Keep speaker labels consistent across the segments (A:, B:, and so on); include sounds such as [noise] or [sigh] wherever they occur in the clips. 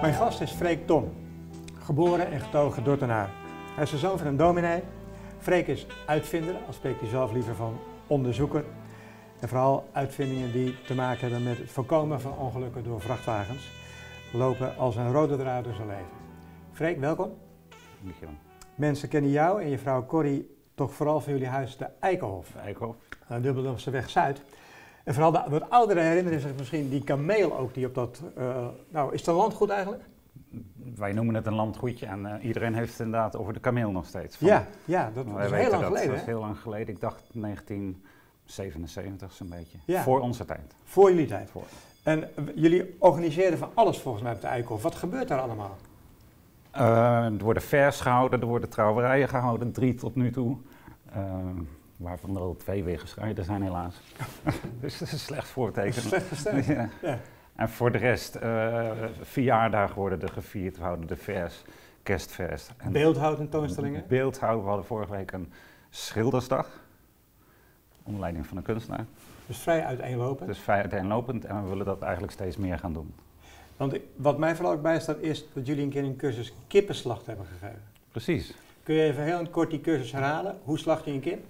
A: Mijn gast is Freek Ton, geboren en getogen Dordtenaar. Hij is de zoon van een dominee. Freek is uitvinder, al spreekt hij zelf liever van onderzoeker. En vooral uitvindingen die te maken hebben met het voorkomen van ongelukken door vrachtwagens. Lopen als een rode draad door zijn leven. Freek, welkom. Mensen kennen jou en je vrouw Corrie toch vooral van jullie huis de Eikenhof.
B: Eikhof.
A: aan Dubbeldorpse weg Zuid. En vooral de wat ouderen herinneren zich misschien die kameel ook die op dat... eh, nou, is een landgoed eigenlijk?
B: Wij noemen het een landgoedje en eh, iedereen heeft het inderdaad over de kameel nog steeds. Van-
A: Ja, ja, dat, dat is
B: weten
A: heel lang
B: dat,
A: geleden.
B: Dat is heel lang geleden. Ik dacht 1977 zo'n beetje.
A: Ja.
B: Voor onze tijd.
A: Voor jullie tijd.
B: Voor.
A: En eh, jullie organiseren van alles volgens mij op de Eikenhof. Wat gebeurt daar allemaal?
B: Eh, er worden vers gehouden, er worden trouwerijen gehouden, drie tot nu toe. Eh, waarvan er al twee weer gescheiden zijn helaas. [laughs] dus dat is een slecht voorteken.
A: Slecht.
B: Ja.
A: Ja.
B: En voor de rest, eh verjaardagen worden er gevierd. We houden de vers, kerstvers. En
A: Beeldhoud tentoonstellingen.
B: Beeldhouden. We hadden vorige week een schildersdag. Onder leiding van een kunstenaar.
A: Dus vrij uiteenlopend.
B: Dus vrij uiteenlopend en we willen dat eigenlijk steeds meer gaan doen.
A: Want wat mij vooral ook bijstaat is dat jullie een keer een cursus kippenslacht hebben gegeven.
B: Precies.
A: Kun je even heel kort die cursus herhalen? Hoe slacht je een kip?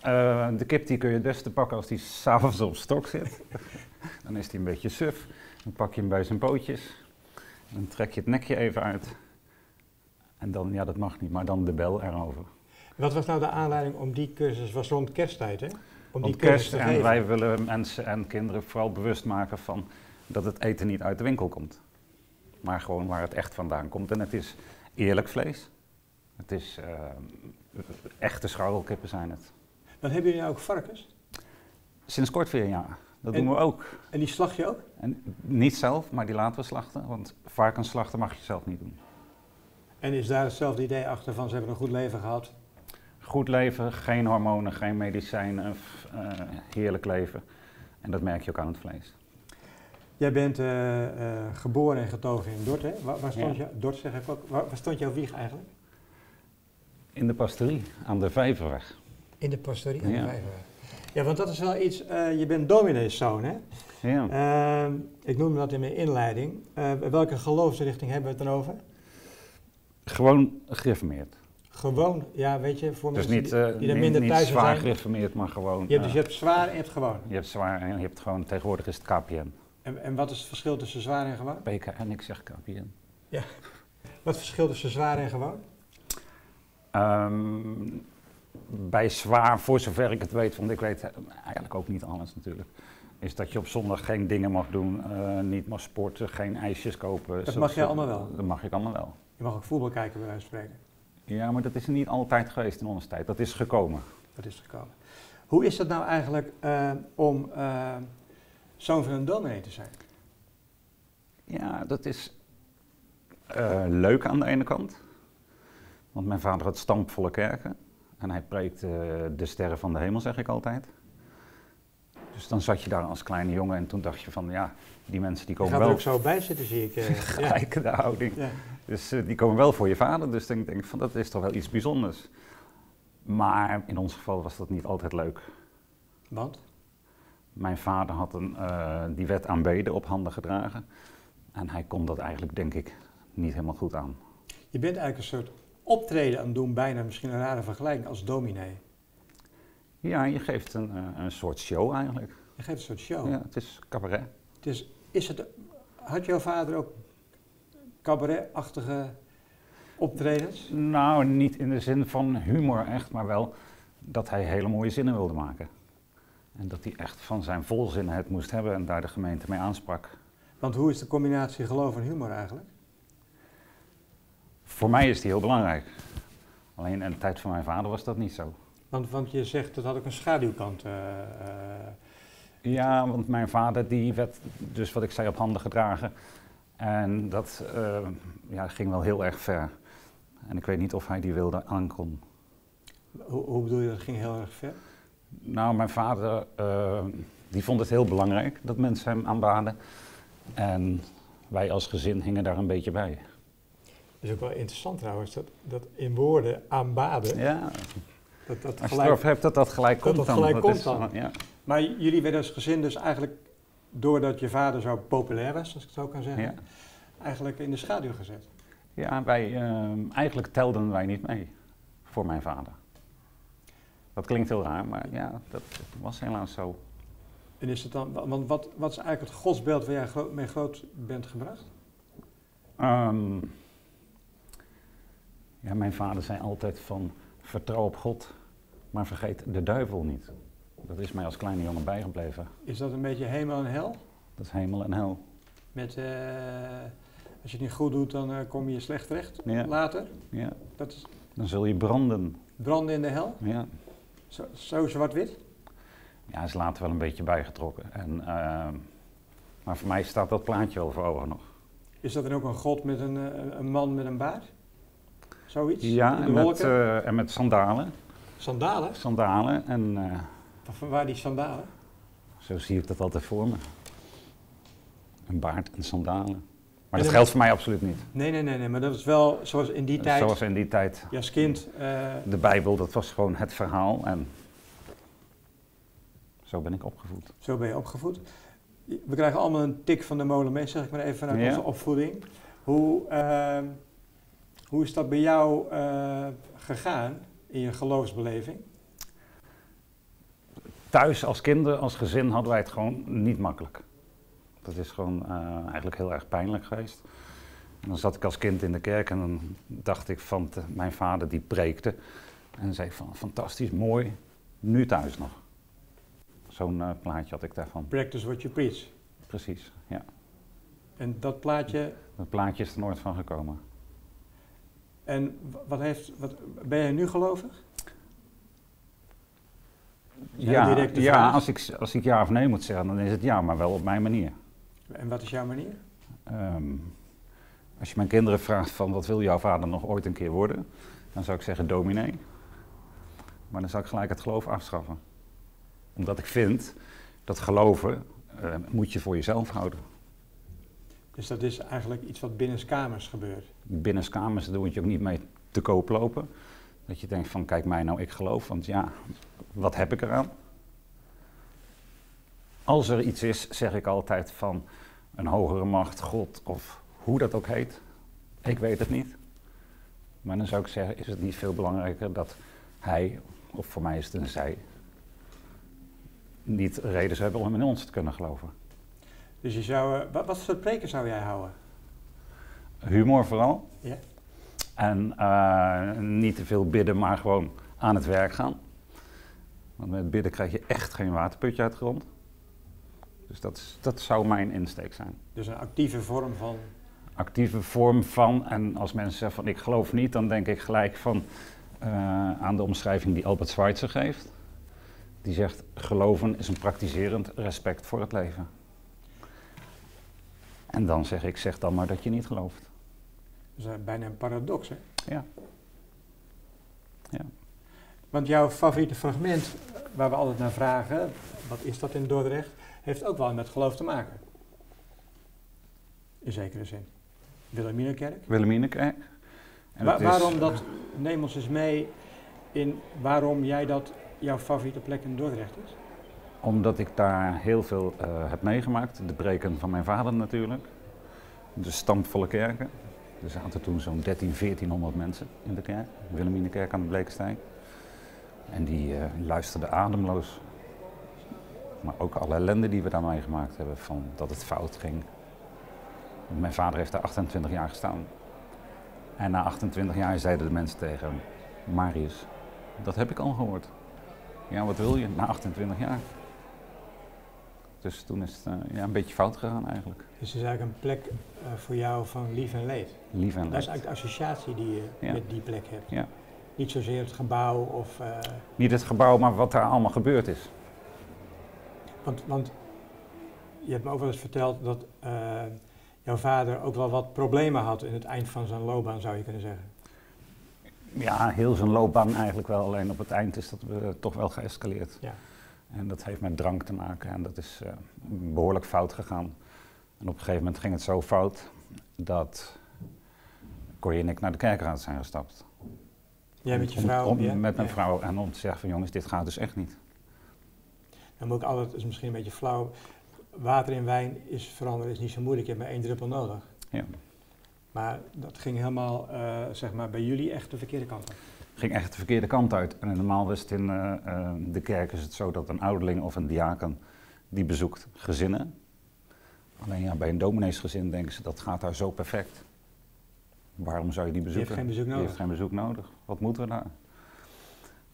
B: Eh, de kip die kun je het beste pakken als die s'avonds op stok zit. [laughs] dan is die een beetje suf. Dan pak je hem bij zijn pootjes. Dan trek je het nekje even uit. En dan, ja dat mag niet, maar dan de bel erover.
A: Wat was nou de aanleiding om die cursus? was rond kersttijd, hè? Om die cursus
B: kerst en wij willen mensen en kinderen vooral bewust maken van dat het eten niet uit de winkel komt. Maar gewoon waar het echt vandaan komt. En het is eerlijk vlees. Het is eh, echte scharrelkippen zijn het.
A: Dan hebben jullie nou ook varkens.
B: Sinds kort weer ja. Dat
A: En-
B: doen we ook.
A: En die slacht je ook?
B: En niet zelf, maar die laten we slachten. Want varkens slachten mag je zelf niet doen.
A: En is daar hetzelfde idee achter van ze hebben een goed leven gehad?
B: Goed leven, geen hormonen, geen medicijnen, eh, heerlijk leven. En dat merk je ook aan het vlees.
A: Jij bent eh, eh, geboren en getogen in Dort, hè? Waar, waar stond
B: Ja.
A: je, Dort zeg ik ook. Waar, waar stond jouw wieg eigenlijk?
B: In de pastorie, aan de Vijverweg.
A: In de pastorie
B: aan de.
A: Vijverweg. Ja, want dat is wel iets, eh, je bent domineeszoon, hè?
B: Ja.
A: Ehm, ik noemde dat in mijn inleiding. Eh, welke geloofsrichting hebben we het dan over?
B: Gewoon gereformeerd.
A: Gewoon, ja, weet je, voor
B: Dus
A: mensen
B: niet,
A: die, die er
B: niet,
A: minder
B: niet
A: thuis in
B: zwaar
A: zijn.
B: gereformeerd, maar gewoon.
A: Je hebt, dus je hebt zwaar en je hebt gewoon.
B: je hebt zwaar en je hebt gewoon, tegenwoordig is het KPN.
A: En, en wat is het verschil tussen zwaar en gewoon?
B: PKN, ik zeg KPN.
A: Wat is het verschil tussen zwaar en gewoon?
B: Ehm, bij zwaar, voor zover ik het weet, want ik weet eigenlijk ook niet alles natuurlijk, is dat je op zondag geen dingen mag doen, eh, niet mag sporten, geen ijsjes kopen.
A: Dat mag jij
B: soort-
A: allemaal wel?
B: Dat mag ik allemaal wel.
A: Je mag ook voetbal kijken, bij wijze van spreken.
B: Ja, maar dat is niet altijd geweest in onze tijd. Dat is gekomen.
A: Dat is gekomen. Hoe is het nou eigenlijk eh, om eh, zoon van een dominee te zijn?
B: Ja, dat is eh, leuk aan de ene kant. Want mijn vader had stampvolle kerken. En hij preekt eh, de sterren van de hemel, zeg ik altijd. Dus dan zat je daar als kleine jongen en toen dacht je van, ja, die mensen die
A: Je
B: komen
A: gaat er
B: wel
A: ook zo bij zitten, zie ik. eh, [laughs] ja.
B: de houding.
A: Ja.
B: Dus die komen wel voor je vader. Dus dan denk ik van, dat is toch wel iets bijzonders. Maar in ons geval was dat niet altijd leuk.
A: Want?
B: Mijn vader had een, eh, die wet aanbeden op handen gedragen. En hij kon dat eigenlijk, denk ik, niet helemaal goed aan.
A: Je bent eigenlijk een soort optreden aan het doen, bijna misschien een rare vergelijking als dominee.
B: Ja, je geeft een, eh, een soort show eigenlijk.
A: Je geeft een soort show.
B: Ja, het is cabaret.
A: Dus is het, had jouw vader ook cabaret-achtige optredens?
B: Nou, niet in de zin van humor echt, maar wel dat hij hele mooie zinnen wilde maken. En dat hij echt van zijn volzinnen het moest hebben en daar de gemeente mee aansprak.
A: Want hoe is de combinatie geloof en humor eigenlijk?
B: Voor mij is die heel belangrijk. Alleen in de tijd van mijn vader was dat niet zo.
A: Want, want je zegt dat had ook een schaduwkant. eh, eh,
B: Ja, want mijn vader die werd dus wat ik zei op handen gedragen. En dat eh, ja, ging wel heel erg ver. En ik weet niet of hij die wilde aankon.
A: hoe, hoe bedoel je, dat ging heel erg ver?
B: Nou, mijn vader eh, die vond het heel belangrijk dat mensen hem aanbaden. En wij als gezin hingen daar een beetje bij.
A: is ook wel interessant trouwens, dat, dat in woorden aanbaden,
B: Ja,
A: dat dat
B: als
A: gelijk...
B: dat dat gelijk
A: Dat
B: komt
A: dat
B: dan.
A: gelijk komt
B: is,
A: dan.
B: Ja.
A: Maar jullie werden als gezin dus eigenlijk, doordat je vader zo populair was, als ik het zo kan zeggen,
B: Ja.
A: eigenlijk in de schaduw gezet.
B: Ja, wij, ehm, eigenlijk telden wij niet mee voor mijn vader. Dat klinkt heel raar, maar ja, dat was helaas zo.
A: En is het dan, want wat, wat is eigenlijk het godsbeeld waar jij gro- mee groot bent gebracht?
B: Ehm, ja, mijn vader zei altijd van vertrouw op God, maar vergeet de duivel niet. Dat is mij als kleine jongen bijgebleven.
A: Is dat een beetje hemel en hel?
B: Dat is hemel en hel.
A: Met, eh, als je het niet goed doet, dan eh, kom je slecht terecht
B: Ja.
A: later.
B: Ja,
A: Dat is
B: dan zul je branden.
A: branden in de hel.
B: Ja,
A: Zo, zo zwart-wit.
B: ja is later wel een beetje bijgetrokken. En, ehm, maar voor mij staat dat plaatje wel voor ogen nog.
A: Is dat dan ook een god met een, eh, een man met een baard? Zoiets?
B: Ja, en met, eh, en met sandalen.
A: Sandalen?
B: Sandalen en eh,
A: Van waar die sandalen?
B: zo zie ik dat altijd voor me. Een baard en sandalen. Maar dat geldt voor mij absoluut niet.
A: Nee, nee, nee, nee, maar dat is wel zoals in die tijd.
B: Zoals in die tijd.
A: Je als kind. eh,
B: De Bijbel, dat was gewoon het verhaal en zo ben ik opgevoed.
A: zo ben je opgevoed. We krijgen allemaal een tik van de molen mee, zeg ik maar even, vanuit
B: Ja.
A: onze opvoeding. Hoe, eh, hoe is dat bij jou eh, gegaan in je geloofsbeleving?
B: Thuis als kinderen, als gezin hadden wij het gewoon niet makkelijk. Dat is gewoon eh, eigenlijk heel erg pijnlijk geweest. En dan zat ik als kind in de kerk en dan dacht ik van te- mijn vader die preekte. En zei van fantastisch, mooi, nu thuis nog. Zo'n eh, plaatje had ik daarvan.
A: Practice what you preach.
B: Precies, ja.
A: En dat plaatje.
B: Dat plaatje is er nooit van gekomen.
A: En wat heeft. Wat, ben je nu gelovig?
B: Ja, ja als, ik, als ik ja of nee moet zeggen, dan is het ja, maar wel op mijn manier.
A: En wat is jouw manier?
B: Ehm, als je mijn kinderen vraagt van wat wil jouw vader nog ooit een keer worden, dan zou ik zeggen dominee. Maar dan zou ik gelijk het geloof afschaffen. Omdat ik vind dat geloven eh, moet je voor jezelf houden.
A: Dus dat is eigenlijk iets wat binnenskamers gebeurt.
B: Binnenskamers daar moet je ook niet mee te koop lopen. Dat je denkt van kijk mij nou, ik geloof. Want ja, wat heb ik eraan? Als er iets is, zeg ik altijd van een hogere macht, God of hoe dat ook heet. Ik weet het niet. Maar dan zou ik zeggen, is het niet veel belangrijker dat hij, of voor mij is het een zij, niet reden zou hebben om in ons te kunnen geloven.
A: Dus je zou. eh, wat, wat soort preken zou jij houden?
B: Humor vooral.
A: Ja.
B: En eh, niet te veel bidden, maar gewoon aan het werk gaan. Want met bidden krijg je echt geen waterputje uit de grond. Dus dat, is- dat zou mijn insteek zijn.
A: Dus een actieve vorm van.
B: Actieve vorm van, en als mensen zeggen van ik geloof niet, dan denk ik gelijk van eh, aan de omschrijving die Albert Schweitzer geeft. Die zegt geloven is een praktiserend respect voor het leven. En dan zeg ik, zeg dan maar dat je niet gelooft.
A: Dat is eh, bijna een paradox, hè?
B: Ja. Ja.
A: Want jouw favoriete fragment, eh, waar we altijd naar vragen, wat is dat in Dordrecht, heeft ook wel met geloof te maken. In zekere zin. Wilhelminakerk.
B: Wilhelminakerk. En
A: Wa-
B: is-
A: waarom dat, neem ons eens mee in waarom jij dat jouw favoriete plek in Dordrecht is.
B: Omdat ik daar heel veel eh, heb meegemaakt. De preken van mijn vader natuurlijk. De stampvolle kerken. Er zaten toen zo'n 13, 1400 mensen in de kerk. Wilhelminakerk aan de Blekenstein. En die eh, luisterden ademloos. Maar ook alle ellende die we daar meegemaakt hebben. Van dat het fout ging. Mijn vader heeft daar 28 jaar gestaan. En na 28 jaar zeiden de mensen tegen hem... Marius, dat heb ik al gehoord. Ja, wat wil je na 28 jaar? Dus toen is het eh, ja, een beetje fout gegaan eigenlijk.
A: Dus het is eigenlijk een plek eh, voor jou van lief en leed.
B: Lief en
A: Dat is
B: leed.
A: eigenlijk de associatie die je
B: Ja.
A: met die plek hebt.
B: Ja.
A: Niet zozeer het gebouw of... eh,
B: Niet het gebouw, maar wat daar allemaal gebeurd is.
A: Want, want je hebt me ook wel eens verteld dat eh, jouw vader ook wel wat problemen had in het eind van zijn loopbaan, zou je kunnen zeggen.
B: Ja, heel zijn loopbaan eigenlijk wel. Alleen op het eind is dat eh, toch wel geëscaleerd.
A: Ja.
B: En dat heeft met drank te maken en dat is eh, behoorlijk fout gegaan. En op een gegeven moment ging het zo fout dat Corrie en ik naar de kerkraad zijn gestapt.
A: Jij met je vrouw?
B: om-
A: ja?
B: met mijn vrouw en om te zeggen van jongens, dit gaat dus echt niet.
A: Dan moet ik altijd, is misschien een beetje flauw, water in wijn is veranderen is niet zo moeilijk, je hebt maar één druppel nodig.
B: Ja.
A: Maar dat ging helemaal, eh, zeg maar, bij jullie echt de verkeerde kant op.
B: ging echt de verkeerde kant uit. En normaal is het in eh, eh, de kerk is het zo dat een ouderling of een diaken die bezoekt gezinnen. Alleen ja, bij een domineesgezin denken ze dat gaat daar zo perfect. Waarom zou je die bezoeken?
A: hebt geen bezoek
B: Die
A: nodig.
B: heeft geen bezoek nodig. Wat moeten we daar?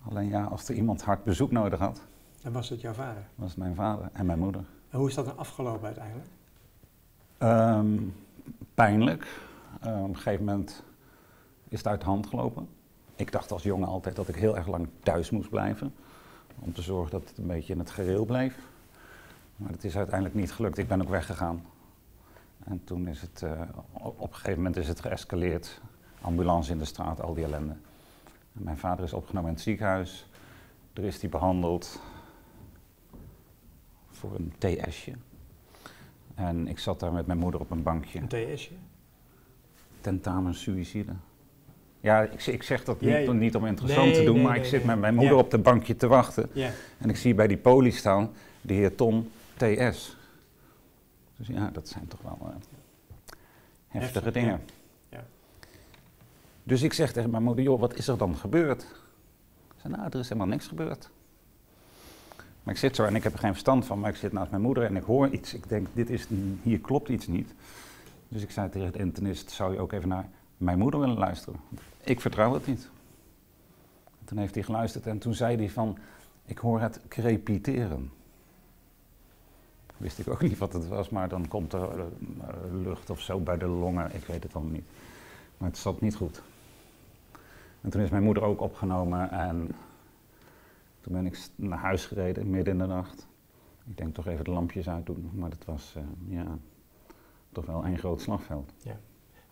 B: Alleen ja, als er iemand hard bezoek nodig had,
A: Dan was het jouw vader.
B: was het mijn vader en mijn moeder.
A: En hoe is dat dan afgelopen uiteindelijk?
B: Ehm, pijnlijk. Ehm, op een gegeven moment is het uit de hand gelopen. Ik dacht als jongen altijd dat ik heel erg lang thuis moest blijven. Om te zorgen dat het een beetje in het gereel bleef. Maar het is uiteindelijk niet gelukt. Ik ben ook weggegaan. En toen is het, eh, op op een gegeven moment is het geëscaleerd. Ambulance in de straat, al die ellende. En mijn vader is opgenomen in het ziekenhuis. Er is hij behandeld voor een TS'je. En ik zat daar met mijn moeder op een bankje.
A: Een TS'je?
B: Tentamen suïcide. Ja, ik, ik zeg dat niet,
A: Ja, ja.
B: niet om interessant
A: Nee,
B: te doen,
A: nee,
B: maar ik zit met mijn moeder
A: Ja.
B: op de bankje te wachten.
A: Ja.
B: En ik zie bij die poli staan de heer Tom TS. Dus ja, dat zijn toch wel eh, heftige
A: Heftig,
B: dingen. Dus ik zeg tegen mijn moeder, joh, wat is er dan gebeurd? Ze zei, nou, er is helemaal niks gebeurd. Maar ik zit zo en ik heb er geen verstand van, maar ik zit naast mijn moeder en ik hoor iets. Ik denk, dit is, hier klopt iets niet. Dus ik zei tegen de internist, zou je ook even naar mijn moeder willen luisteren? Ik vertrouw het niet. Toen heeft hij geluisterd en toen zei hij van, ik hoor het crepiteren. Wist ik ook [laughs] niet wat het was, maar dan komt er eh, lucht of zo bij de longen, ik weet het allemaal niet. Maar het zat niet goed. En toen is mijn moeder ook opgenomen en toen ben ik naar huis gereden, midden in de nacht. Ik denk toch even de lampjes uitdoen, maar dat was, eh, ja, toch wel een groot slagveld.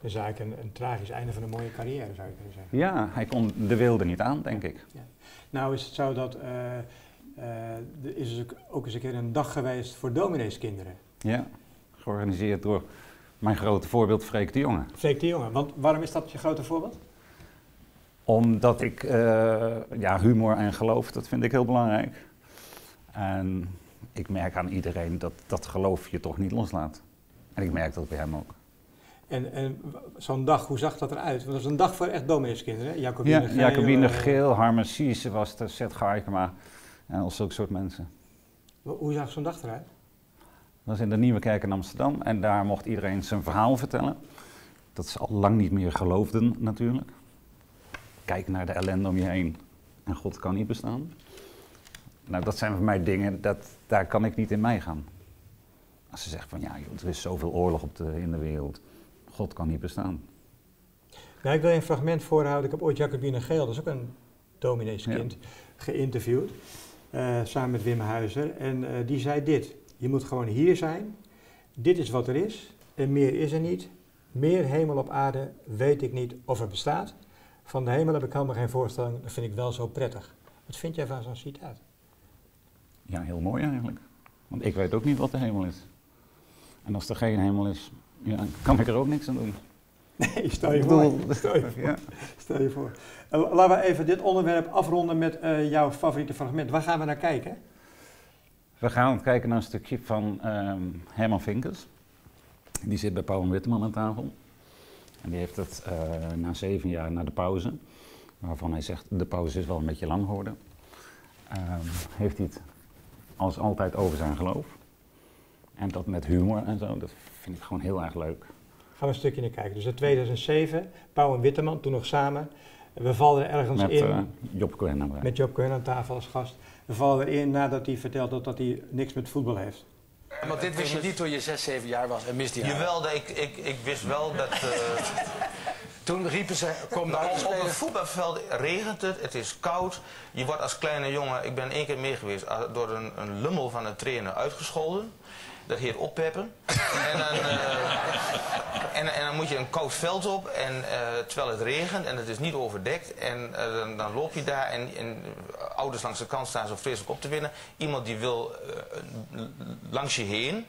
A: Dus eigenlijk een, een tragisch einde van een mooie carrière, zou je kunnen zeggen.
B: Ja, hij kon de wilde niet aan, denk ik.
A: Nou is het zo dat eh, eh, er is dus ook- ook eens een keer een dag geweest voor domineeskinderen.
B: Ja, georganiseerd door mijn grote voorbeeld Freek de Jonge.
A: Freek de Jonge, want waarom is dat je grote voorbeeld?
B: Omdat ik, eh, ja, humor en geloof, dat vind ik heel belangrijk. En ik merk aan iedereen dat dat geloof je toch niet loslaat. En ik merk dat bij hem ook.
A: En, en zo'n dag, hoe zag dat eruit? Want dat is een dag voor echt domineeskinderen, hè? Jacobine
B: Ja,
A: Geel,
B: Jacobine
A: eh,
B: Geel, Harmen Siese was er, Seth Gaikema en al zulke soort mensen.
A: Hoe zag zo'n dag eruit?
B: Dat was in de Nieuwe Kerk in Amsterdam en daar mocht iedereen zijn verhaal vertellen. Dat is al lang niet meer geloofden natuurlijk. Kijk naar de ellende om je heen en God kan niet bestaan. Nou, dat zijn voor mij dingen, dat, daar kan ik niet in meegaan. Als ze zeggen van ja, joh, er is zoveel oorlog op de, in de wereld. God kan niet bestaan.
A: Nou, ik wil je een fragment voorhouden. Ik heb ooit Jacobine Geel, dat is ook een domineeskind, geïnterviewd. eh, samen met Wim Huizer. En eh, die zei dit. Je moet gewoon hier zijn. Dit is wat er is. En meer is er niet. Meer hemel op aarde weet ik niet of er bestaat. Van de hemel heb ik helemaal geen voorstelling. Dat vind ik wel zo prettig. Wat vind jij van zo'n citaat?
B: Ja, heel mooi eigenlijk. Want ik weet ook niet wat de hemel is. En als er geen hemel is, ja, kan ik er ook niks aan doen.
A: Nee, stel je
B: Ik
A: voor. [laughs] Stel je voor.
B: Ja.
A: Stel je voor. Eh, laten we even dit onderwerp afronden met eh, jouw favoriete fragment. Waar gaan we naar kijken?
B: We gaan kijken naar een stukje van ehm, Herman Vinkers. Die zit bij Paul Witteman aan tafel. En die heeft het eh, na zeven jaar na de pauze, waarvan hij zegt de pauze is wel een beetje lang geworden, ehm, heeft hij het als altijd over zijn geloof. En dat met humor en zo, dat vind ik gewoon heel erg leuk.
A: Gaan we een stukje naar kijken. Dus in 2007, Pauw en Witteman, toen nog samen. We vallen er ergens
B: Met
A: in,
B: eh, Job Cohen
A: met Job Cohen aan tafel als gast. We vallen erin nadat hij vertelt dat, dat hij niks met voetbal heeft.
C: Maar dit wist je niet toen je 6, 7 jaar was en miste je haar.
D: Jawel, ik, ik, ik wist wel dat... eh, [laughs]
C: Toen riepen ze, kom naar
D: op, op
C: spelen.
D: voetbalveld regent het, het is koud. Je wordt als kleine jongen, ik ben één keer mee geweest, ah, door een, een lummel van een trainer uitgescholden. Dat heet oppeppen. en, dan, eh, en, en dan moet je een koud veld op, en, eh, terwijl het regent en het is niet overdekt. En eh, dan, dan loop je daar en, ouders langs de kant staan zo vreselijk op te winnen. Iemand die wil eh, langs je heen.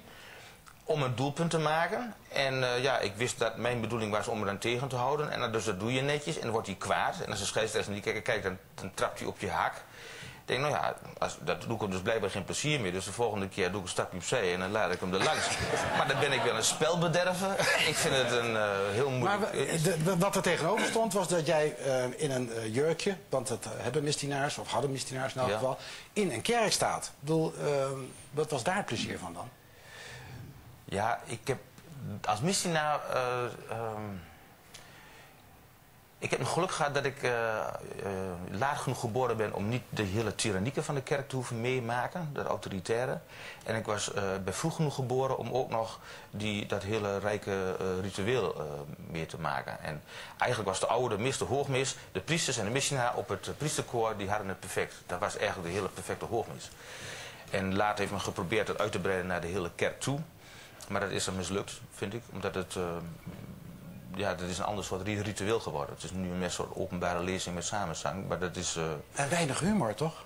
D: om een doelpunt te maken. En ja, ik wist dat mijn bedoeling was om er dan tegen te houden. En dus dat doe je netjes en dan wordt hij kwaad. En als de scheidsrechter niet kijkt, kijk, dan, dan trapt hij op je haak. Ik denk, nou ja, als, dat doe ik hem dus blijkbaar geen plezier meer. Dus de volgende keer doe ik een stapje opzij en dan laat ik hem er langs. [laughs] maar dan ben ik wel een spelbederver. ik vind het een uh, heel moeilijk...
E: Maar de, wat er tegenover stond was dat jij uh, in een uh, jurkje, want dat hebben misdienaars, of hadden misdienaars in elk geval, in een kerk staat. Ik bedoel, ehm, wat was daar het plezier van dan?
D: Ja, ik heb als misdienaar... Um, ik heb het geluk gehad dat ik uh, laat genoeg geboren ben om niet de hele tyrannieke van de kerk te hoeven meemaken, dat autoritaire. En ik was uh, ben vroeg genoeg geboren om ook nog die, dat hele rijke ritueel mee te maken. En eigenlijk was de oude mis, de hoogmis, de priesters en de missionaar op het priesterkoor, die hadden het perfect. Dat was eigenlijk de hele perfecte hoogmis. En later heeft men geprobeerd het uit te breiden naar de hele kerk toe. Maar dat is er mislukt, vind ik, omdat het ja, dat is een ander soort ritueel geworden. Het is nu een soort openbare lezing met samenzang, maar dat is... Uh...
E: En weinig humor, toch?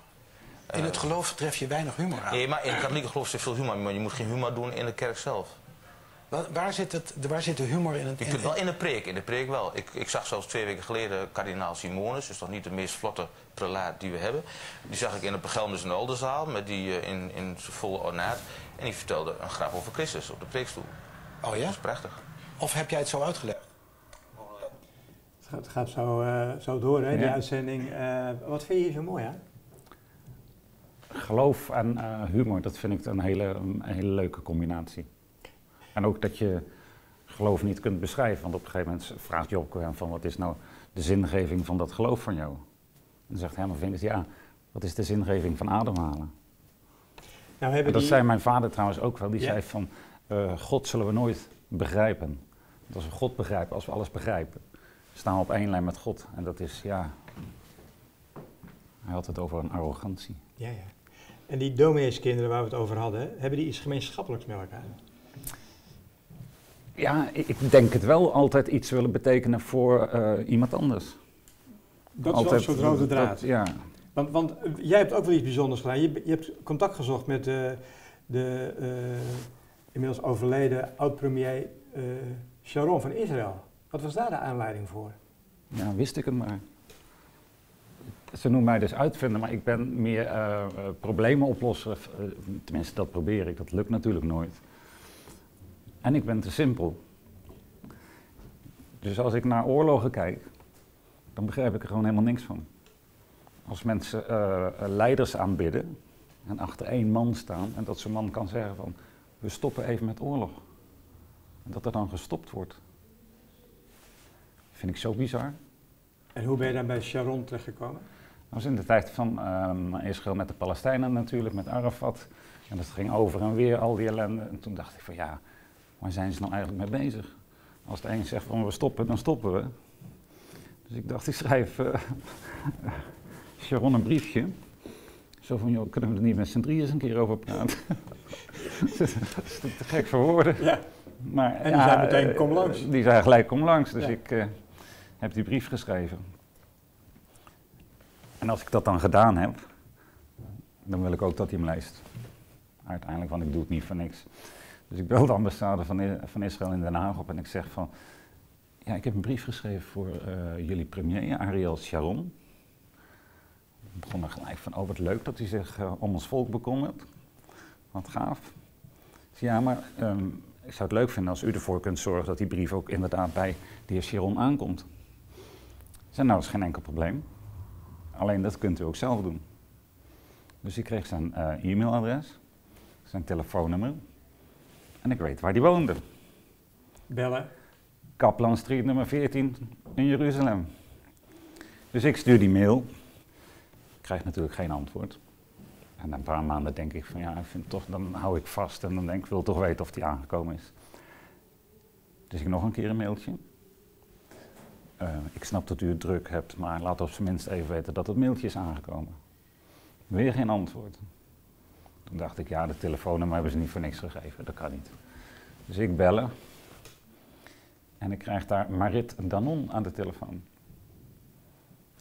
E: In het geloof tref je weinig humor aan.
D: Nee, maar in het katholieke geloof zit veel humor, maar je moet geen humor doen in de kerk zelf.
E: Waar zit, het, waar zit de humor in het...
D: Je kunt wel in de preek, in de preek wel. Ik, ik zag zelfs twee weken geleden kardinaal Simonus, dus toch niet de meest vlotte prelaat die we hebben. Die zag ik in de Begelmus in de Oldenzaal, met die uh, in, in zijn volle ornaat. En die vertelde een grap over Christus op de preekstoel.
E: Oh ja?
D: Dat is prachtig.
E: Of heb jij het zo uitgelegd?
A: Het gaat zo, uh, zo door, hè, ja. die uitzending. Uh, wat vind je hier zo mooi aan?
B: Geloof en uh, humor, dat vind ik een hele, een hele leuke combinatie. En ook dat je geloof niet kunt beschrijven, want op een gegeven moment vraagt Job van wat is nou de zingeving van dat geloof van jou? En dan zegt Herman Vinders, ja, wat is de zingeving van ademhalen? Nou, hebben dat die... zei mijn vader trouwens ook wel, die ja. zei van, God zullen we nooit begrijpen. Want als we God begrijpen, als we alles begrijpen, staan we op één lijn met God. En dat is, ja, hij had het over een arrogantie.
A: Ja, ja. En die domineeskinderen waar we het over hadden, hebben die iets gemeenschappelijks met elkaar?
B: Ja, ik denk het wel. Altijd iets willen betekenen voor uh, iemand anders.
A: Dat altijd, is ook zo'n rode draad.
B: Dat, ja.
A: Want, want uh, jij hebt ook wel iets bijzonders gedaan. Je, je hebt contact gezocht met uh, de inmiddels overleden oud-premier Sharon van Israël. Wat was daar de aanleiding voor?
B: Ja, wist ik het maar. Ze noemen mij dus uitvinder, maar ik ben meer uh, uh, problemenoplosser. Uh, tenminste, dat probeer ik. Dat lukt natuurlijk nooit. En ik ben te simpel. Dus als ik naar oorlogen kijk, dan begrijp ik er gewoon helemaal niks van. Als mensen leiders aanbidden en achter één man staan en dat zo'n man kan zeggen van we stoppen even met oorlog. En dat er dan gestopt wordt. Vind ik zo bizar.
A: En hoe ben je dan bij Sharon terechtgekomen?
B: Dat was in de tijd van um, Israël met de Palestijnen natuurlijk, met Arafat. En dat ging over en weer, al die ellende. En toen dacht ik van ja, waar zijn ze nou eigenlijk mee bezig? Als de een zegt van we stoppen, dan stoppen we. Dus ik dacht, ik schrijf uh, [laughs] Sharon een briefje. Zo van, joh, kunnen we er niet met z'n drieën eens een keer over praten? [laughs] dat is te gek voor woorden.
A: Ja.
B: Maar,
A: en die ja, zei meteen, kom langs.
B: Die zei gelijk, kom langs. Dus ja. ik uh, heb die brief geschreven. En als ik dat dan gedaan heb, dan wil ik ook dat hij hem leest. Uiteindelijk, want ik doe het niet voor niks. Dus ik bel de ambassade van, van Israël in Den Haag op en ik zeg van... Ja, ik heb een brief geschreven voor uh, jullie premier, Ariel Sharon. Ik begon er gelijk van, oh wat leuk dat hij zich uh, om ons volk bekommert. Wat gaaf. Dus ja, maar um, ik zou het leuk vinden als u ervoor kunt zorgen dat die brief ook inderdaad bij de heer Chiron aankomt. Zei, nou, is geen enkel probleem. Alleen dat kunt u ook zelf doen. Dus ik kreeg zijn uh, e-mailadres, zijn telefoonnummer en ik weet waar die woonde.
A: Bellen.
B: Kaplan Street nummer 14 in Jeruzalem. Dus ik stuur die mail. Ik krijg natuurlijk geen antwoord. En na een paar maanden denk ik van ja, ik vind toch, dan hou ik vast en dan denk ik, ik wil toch weten of die aangekomen is. Dus ik nog een keer een mailtje. Uh, ik snap dat u het druk hebt, maar laat op zijn minst even weten dat het mailtje is aangekomen. Weer geen antwoord. Toen dacht ik, ja, de telefoonnummer hebben ze niet voor niks gegeven, dat kan niet. Dus ik bellen. En ik krijg daar Marit Danon aan de telefoon.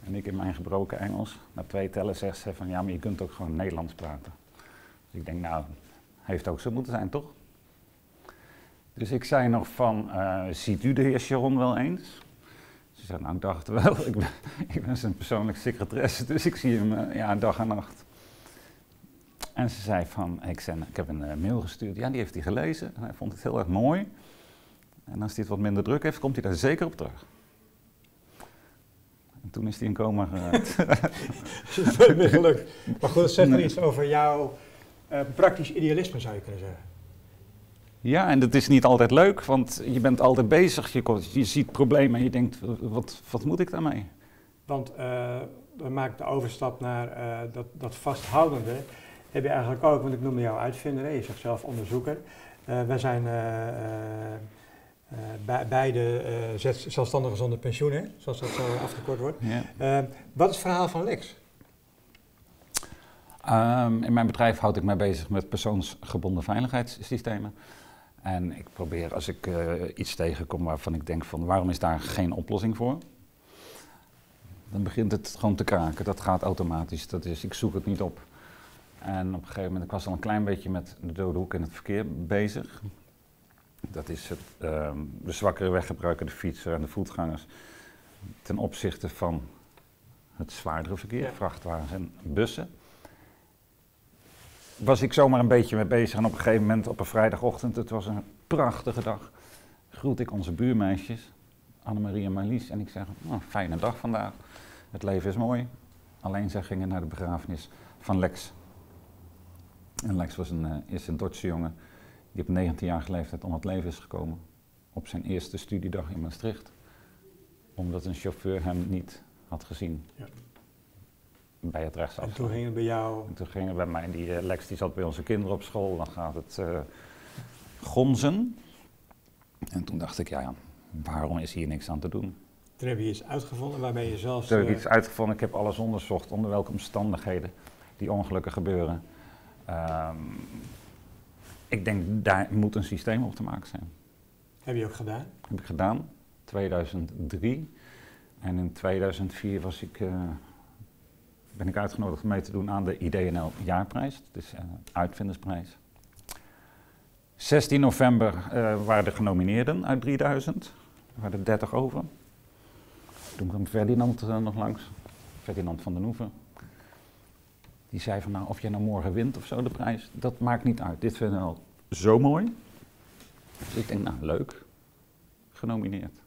B: En ik in mijn gebroken Engels, na twee tellen zegt ze van ja, maar je kunt ook gewoon Nederlands praten. Dus ik denk, nou, heeft ook zo moeten zijn, toch? Dus ik zei nog van, uh, ziet u de heer Sharon wel eens? Ze zei, nou ik dacht wel, [laughs] ik ben, ik ben zijn persoonlijke secretaresse, dus ik zie hem uh, ja, dag en nacht. En ze zei van, ik, heb een uh, mail gestuurd, ja die heeft hij gelezen en hij vond het heel erg mooi. En als hij het wat minder druk heeft, komt hij daar zeker op terug. En toen is hij in coma geraakt. [laughs]
A: Gelukkig. Maar goed, zeg maar iets over jouw uh, praktisch idealisme zou je kunnen zeggen.
B: Ja, en dat is niet altijd leuk, want je bent altijd bezig. Je, je ziet problemen en je denkt, wat, wat moet ik daarmee?
A: Want uh, we maken de overstap naar uh, dat, dat vasthoudende. Heb je eigenlijk ook, want ik noemde jou uitvinder, je zegt zelf onderzoeker. wij zijn beide zelfstandigen zonder pensioen, hè? zoals dat zo afgekort wordt. Ja. wat is het verhaal van Lex?
B: Um, in mijn bedrijf houd ik mij bezig met persoonsgebonden veiligheidssystemen. En ik probeer als ik uh, iets tegenkom waarvan ik denk van waarom is daar geen oplossing voor? Dan begint het gewoon te kraken. Dat gaat automatisch. Dat is, ik zoek het niet op. En op een gegeven moment, ik was al een klein beetje met de dode hoek in het verkeer bezig. Dat is het, uh, de zwakkere weggebruiker, de fietser en de voetgangers. Ten opzichte van het zwaardere verkeer, vrachtwagens en bussen was ik zomaar een beetje mee bezig. En op een gegeven moment, op een vrijdagochtend, het was een prachtige dag, groet ik onze buurmeisjes, Annemarie en Marlies. En ik zeg, oh, fijne dag vandaag, het leven is mooi. Alleen zij gingen naar de begrafenis van Lex. En Lex was een, is een Dordtse jongen die op 19 jaar leeftijd om het leven is gekomen. Op zijn eerste studiedag in Maastricht. Omdat een chauffeur hem niet had gezien. Ja bij het rechtsaf.
A: En toen ging het bij jou?
B: En toen ging het bij mij, die uh, Lex die zat bij onze kinderen op school, dan gaat het uh, gonzen. En toen dacht ik, ja, waarom is hier niks aan te doen?
A: Toen heb je iets uitgevonden waarmee je zelf...
B: Toen heb ik iets uitgevonden, ik heb alles onderzocht, onder welke omstandigheden die ongelukken gebeuren. Um, ik denk, daar moet een systeem op te maken zijn.
A: Heb je ook gedaan?
B: Heb ik gedaan, 2003. En in 2004 was ik... Uh, ben ik uitgenodigd om mee te doen aan de IDNL jaarprijs. Een uitvindersprijs. 16 november uh, waren de genomineerden uit 3000. Er waren er 30 over. Toen kwam Ferdinand uh, nog langs, Ferdinand van den Hoeven. Die zei van nou, of jij nou morgen wint of zo de prijs, dat maakt niet uit. Dit vinden we al zo mooi. Dus ik denk, nou leuk, genomineerd.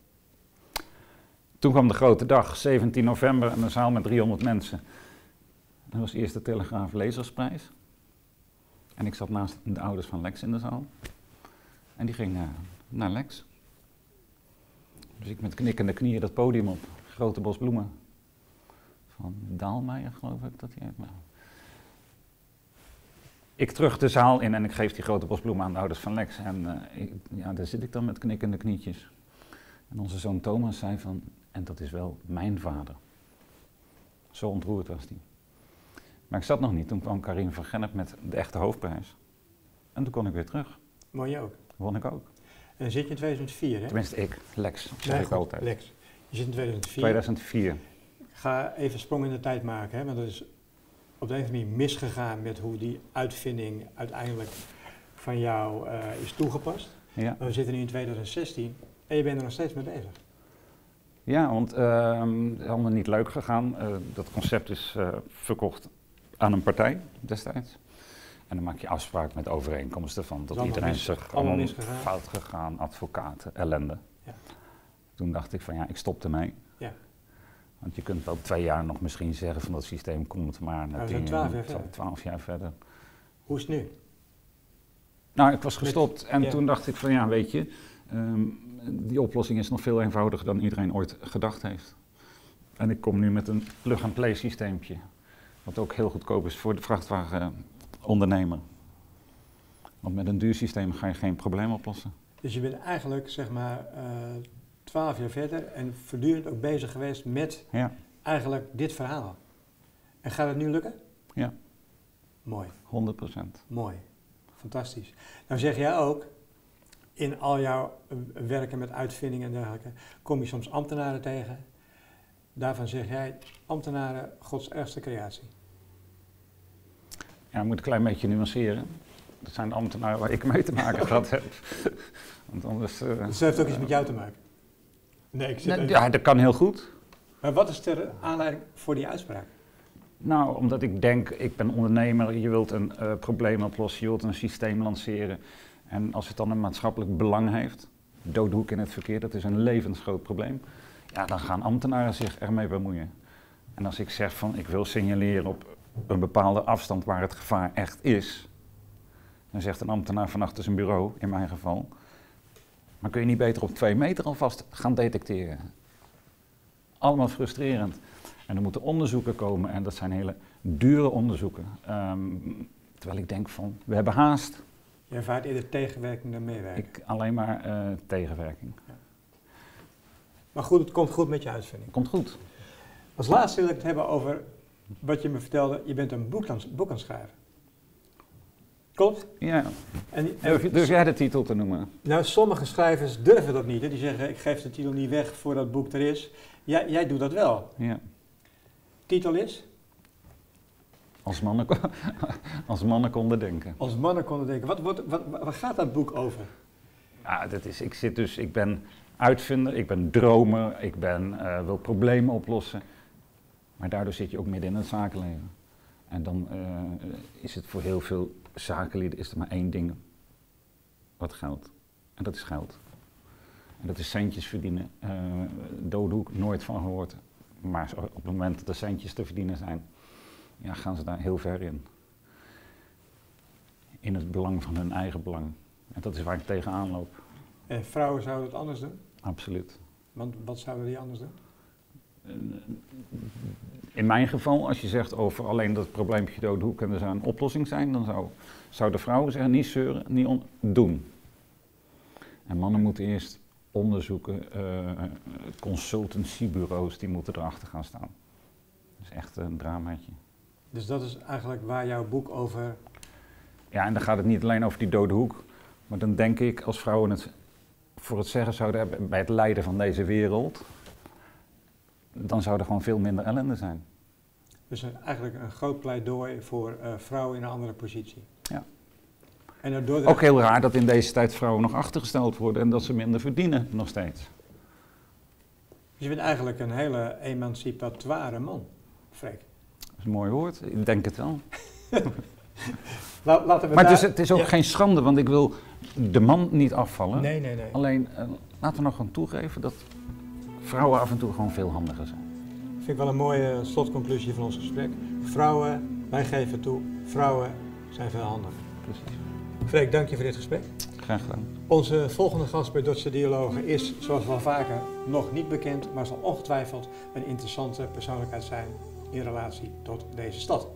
B: Toen kwam de grote dag, 17 november, en een zaal met 300 mensen. Dat was eerst de Telegraaf Lezersprijs. En ik zat naast de ouders van Lex in de zaal. En die ging naar, naar Lex. Dus ik met knikkende knieën dat podium op. Grote bos bloemen. Van Daalmeijer, geloof ik dat hij heet. Ik terug de zaal in en ik geef die grote bos bloemen aan de ouders van Lex. En ik, ja, daar zit ik dan met knikkende knietjes. En onze zoon Thomas zei van, en dat is wel mijn vader. Zo ontroerd was hij. Maar ik zat nog niet. Toen kwam Karin van Gennep met de echte hoofdprijs. En toen kon ik weer terug.
A: Won je ook?
B: Won ik ook.
A: En zit je in 2004, hè?
B: Tenminste, ik. Lex, zeg nee, ik altijd.
A: Lex. Je zit in 2004.
B: 2004.
A: ga even sprong in de tijd maken, hè? Want dat is op de een of andere manier misgegaan met hoe die uitvinding uiteindelijk van jou uh, is toegepast. Ja. we zitten nu in 2016 en je bent er nog steeds mee bezig.
B: Ja, want uh, het is allemaal niet leuk gegaan. Uh, dat concept is uh, verkocht aan een partij destijds. En dan maak je afspraak met overeenkomsten van dat iedereen zich allemaal fout gegaan, advocaten, ellende. Ja. Toen dacht ik van ja, ik stop ermee. Ja. Want je kunt wel twee jaar nog misschien zeggen van dat systeem komt, maar na
A: tien twaalf jaar, verder.
B: twaalf jaar verder.
A: Hoe is het nu?
B: Nou, ik was gestopt en toen dacht ik van ja, weet je, um, die oplossing is nog veel eenvoudiger dan iedereen ooit gedacht heeft. En ik kom nu met een plug-and-play systeempje. Wat ook heel goedkoop is voor de vrachtwagenondernemer. Want met een duur systeem ga je geen probleem oplossen.
A: Dus je bent eigenlijk zeg maar eh, twaalf jaar verder en voortdurend ook bezig geweest met ja. eigenlijk dit verhaal. En gaat het nu lukken?
B: Ja.
A: Mooi.
B: 100 procent.
A: Mooi. Fantastisch. Nou zeg jij ook, in al jouw eh, werken met uitvindingen en dergelijke, kom je soms ambtenaren tegen Daarvan zeg jij, ambtenaren, Gods ergste creatie.
B: Ja, ik moet een klein beetje nuanceren. Dat zijn de ambtenaren waar ik mee te maken gehad heb. Want anders... Uh,
A: dus dat heeft ook iets met jou te maken?
B: Nee, ik zit nee, Ja, dat kan heel goed.
A: Maar wat is de aanleiding voor die uitspraak?
B: Nou, omdat ik denk, ik ben ondernemer, je wilt een uh, probleem oplossen, je wilt een systeem lanceren. En als het dan een maatschappelijk belang heeft, doodhoek in het verkeer, dat is een levensgroot probleem. Ja, dan gaan ambtenaren zich ermee bemoeien. En als ik zeg van ik wil signaleren op een bepaalde afstand waar het gevaar echt is, dan zegt een ambtenaar van achter zijn bureau, in mijn geval, maar kun je niet beter op twee meter alvast gaan detecteren? Allemaal frustrerend. En er moeten onderzoeken komen en dat zijn hele dure onderzoeken. Ehm, terwijl ik denk van, we hebben haast.
A: Je ervaart eerder tegenwerking dan meewerking?
B: Ik, alleen maar uh, tegenwerking. Ja.
A: Maar goed, het komt goed met je uitvinding.
B: Komt goed.
A: Als laatste wil ik het hebben over wat je me vertelde. Je bent een boek aan, boek aan het schrijven. Klopt?
B: Ja. En, durf, jij de titel te noemen?
A: Nou, sommige schrijvers durven dat niet. Hè. Die zeggen, ik geef de titel niet weg voordat het boek er is. Jij, jij doet dat wel.
B: Ja.
A: Titel is?
B: Als mannen, [laughs] als mannen konden denken.
A: Als mannen konden denken. Wat, wat, gaat dat boek over?
B: Ja, dat is, ik, zit dus, ik ben uitvinder, ik ben dromer, ik ben, uh, wil problemen oplossen. Maar daardoor zit je ook midden in het zakenleven. En dan uh, is het voor heel veel zakenlieden is er maar één ding wat geldt. En dat is geld. En dat is centjes verdienen. Uh, doodhoek, nooit van gehoord. Maar op het moment dat er centjes te verdienen zijn, ja, gaan ze daar heel ver in. In het belang van hun eigen belang. En dat is waar ik tegenaan loop.
A: En vrouwen zouden het anders doen?
B: Absoluut.
A: Want wat zouden die anders doen?
B: In mijn geval, als je zegt over alleen dat probleempje doodhoek en er zou een oplossing zijn, dan zou, zou de vrouwen zeggen niet zeuren, niet doen. En mannen moeten eerst onderzoeken, uh, consultancybureaus die moeten erachter gaan staan. Dat is echt een dramaatje.
A: Dus dat is eigenlijk waar jouw boek over...
B: Ja, en dan gaat het niet alleen over die dode hoek, maar dan denk ik als vrouwen het voor het zeggen zouden hebben bij het leiden van deze wereld, dan zou er gewoon veel minder ellende zijn.
A: Dus eigenlijk een groot pleidooi voor uh, vrouwen in een andere positie.
B: Ja. En Ook heel raar dat in deze tijd vrouwen nog achtergesteld worden en dat ze minder verdienen nog steeds.
A: Dus je bent eigenlijk een hele emancipatoire man, Freek.
B: Dat is een mooi woord, ik denk het wel. [laughs]
A: laten we
B: maar het is, het is ook geen schande, want ik wil de man niet afvallen.
A: Nee, nee, nee.
B: Alleen uh, laten we nog gewoon toegeven dat vrouwen af en toe gewoon veel handiger zijn.
A: Vind ik wel een mooie slotconclusie van ons gesprek. Vrouwen, wij geven toe, vrouwen zijn veel handiger.
B: Precies.
A: Freek, dank je voor dit gesprek.
B: Graag gedaan.
A: Onze volgende gast bij Dordtse Dialogen is, zoals wel vaker, nog niet bekend, maar zal ongetwijfeld een interessante persoonlijkheid zijn in relatie tot deze stad.